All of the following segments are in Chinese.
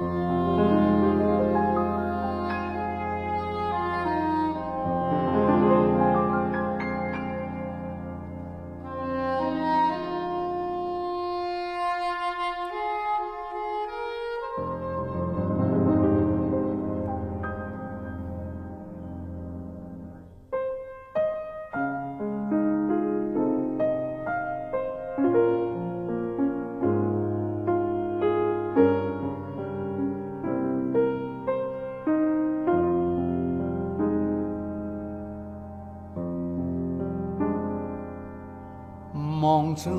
あ。望尽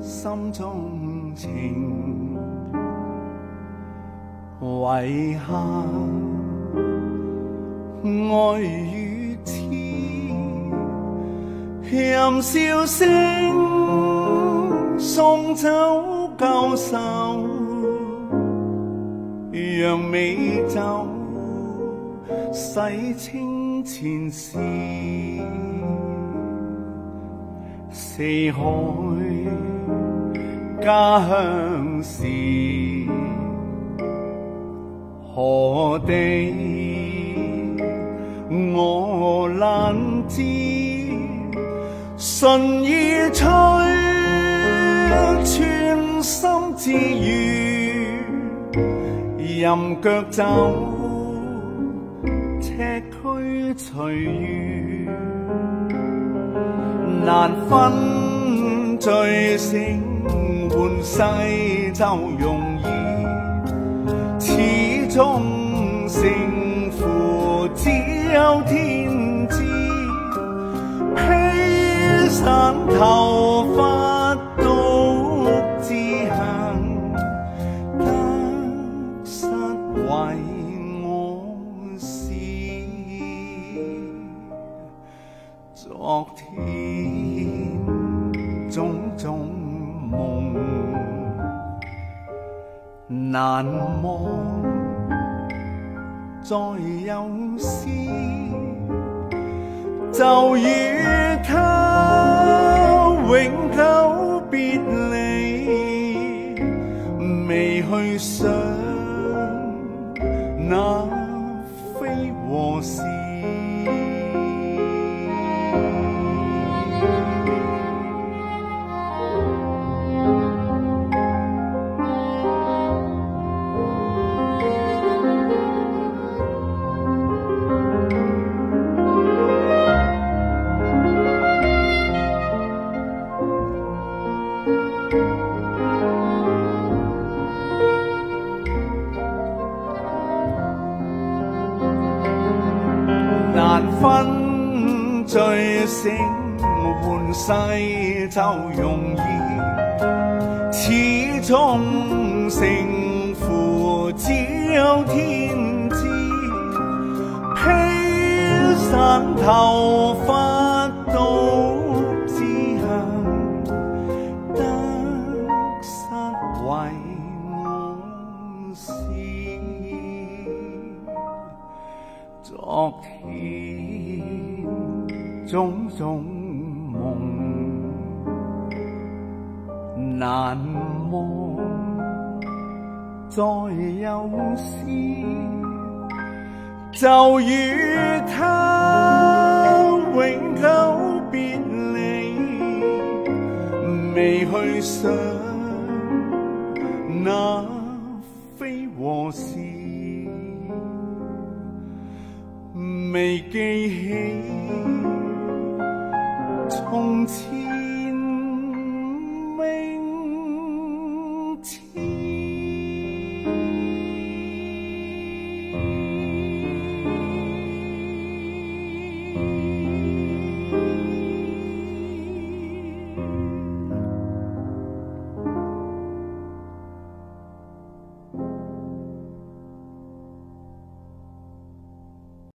心中情，遗下爱与痴，任笑声送走旧愁，让美酒洗清前事。四海家乡事，何地我难知？顺意吹，穿心之语，任脚走，赤躯随遇。难分醉醒换世就容易，始终胜负只有天知。披散头发 昨天种种梦难忘，再有诗就与他醉醒换世就容易，始终胜负只有天知。披散头发独自行，得失为我事。昨天 种种梦难忘，再有诗就与他永久别离，未去想那非和事。未记起从此。